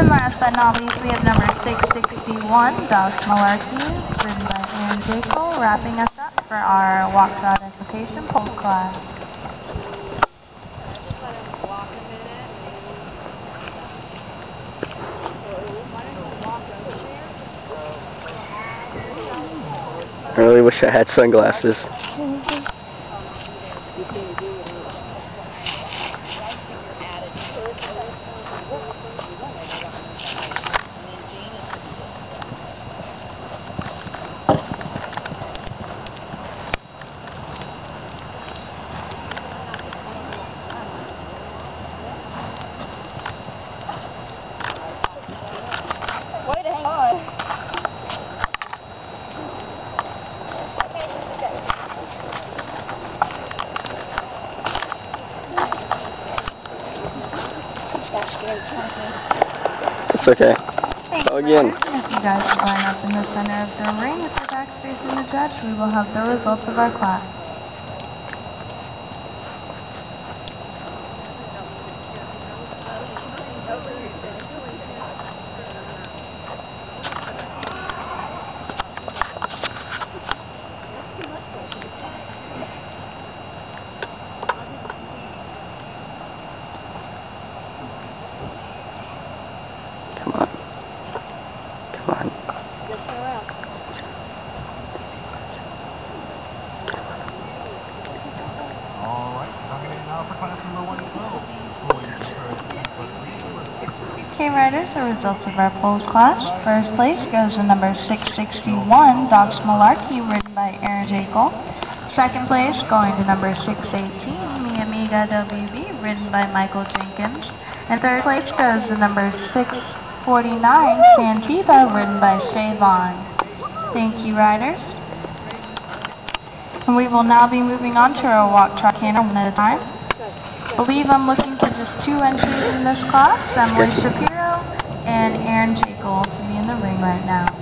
And last but not least, we have number 661, Docs Malarkey, ridden by Aaron Jekyll, wrapping us up for our walk trot application pole class. I really wish I had sunglasses. Way to hang on. It's okay. Thank Go you, again. If you guys line up in the center of the ring with your backs facing the judge, we will have the results of our class. Come on. Come on. All right, coming in now for class number 112. Pulling first, but three, Okay, riders, the results of our poles class. First place goes to number 661, Docs Malarkey, ridden by Aaron Jekyll. Second place going to number 618, Mi Amiga WB, ridden by Michael Jenkins. And third place goes to number 649, Santiva, ridden by Shay Vaughn. Thank you, riders. And we will now be moving on to our walk trot canter one at a time. I believe I'm looking for just two entries in this class, Emily Shapiro and Aaron Jekyll to be in the ring right now.